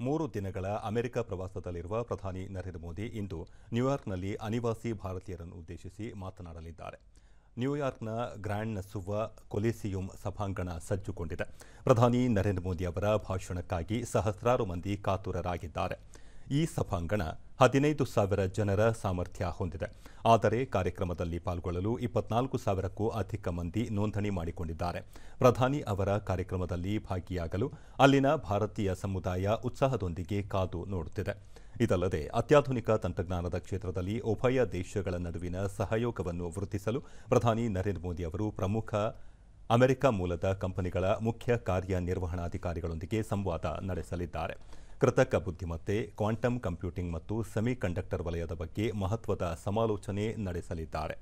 ಮೂರು ದಿನಗಳ ಅಮೆರಿಕ ಪ್ರವಾಸದಲ್ಲಿರುವ ಪ್ರಧಾನಿ ನರೇಂದ್ರ ಮೋದಿ ಇಂದು ನ್ಯೂಯಾರ್ಕ್ನಲ್ಲಿ ಅನಿವಾಸಿ ಭಾರತೀಯರನ್ನು ಉದ್ದೇಶಿಸಿ ಮಾತನಾಡಲಿದ್ದಾರೆ. ನ್ಯೂಯಾರ್ಕ್ನ ಗ್ರ್ಯಾಂಡ್ ನಸುವ ಕೊಲಿಸಿಯಂ ಸಭಾಂಗಣ ಸಜ್ಜುಗೊಂಡಿದೆ. ಪ್ರಧಾನಿ ನರೇಂದ್ರ ಮೋದಿ ಅವರ ಭಾಷಣಕ್ಕಾಗಿ ಸಹಸ್ರಾರು ಮಂದಿ ಕಾತುರರಾಗಿದ್ದಾರೆ. ಈ ಸಭಾಂಗಣ ಹದಿನೈದು ಸಾವಿರ ಜನರ ಸಾಮರ್ಥ್ಯ ಹೊಂದಿದೆ. ಆದರೆ ಕಾರ್ಯಕ್ರಮದಲ್ಲಿ ಪಾಲ್ಗೊಳ್ಳಲು ಇಪ್ಪತ್ನಾಲ್ಕು ಸಾವಿರಕ್ಕೂ ಅಧಿಕ ಮಂದಿ ನೋಂದಣಿ ಮಾಡಿಕೊಂಡಿದ್ದಾರೆ. ಪ್ರಧಾನಿ ಅವರ ಕಾರ್ಯಕ್ರಮದಲ್ಲಿ ಭಾಗಿಯಾಗಲು ಅಲ್ಲಿನ ಭಾರತೀಯ ಸಮುದಾಯ ಉತ್ಸಾಹದೊಂದಿಗೆ ಕಾದು ನೋಡುತ್ತಿದೆ. ಇದಲ್ಲದೆ ಅತ್ಯಾಧುನಿಕ ತಂತ್ರಜ್ಞಾನದ ಕ್ಷೇತ್ರದಲ್ಲಿ ಉಭಯ ದೇಶಗಳ ನಡುವಿನ ಸಹಯೋಗವನ್ನು ವೃದ್ಧಿಸಲು ಪ್ರಧಾನಿ ನರೇಂದ್ರ ಮೋದಿ ಅವರು ಪ್ರಮುಖ ಅಮೆರಿಕ ಮೂಲದ ಕಂಪನಿಗಳ ಮುಖ್ಯ ಕಾರ್ಯನಿರ್ವಹಣಾಧಿಕಾರಿಗಳೊಂದಿಗೆ ಸಂವಾದ ನಡೆಸಲಿದ್ದಾರೆ. ಕೃತಕ ಬುದ್ಧಿಮತ್ತೆ ಕ್ವಾಂಟಮ್ ಕಂಪ್ಯೂಟಿಂಗ್ ಮತ್ತು ಸೆಮಿಕಂಡಕ್ಟರ್ ವಲಯದ ಬಗ್ಗೆ ಮಹತ್ವದ ಸಮಾಲೋಚನೆ ನಡೆಸಲಿದ್ದಾರೆ.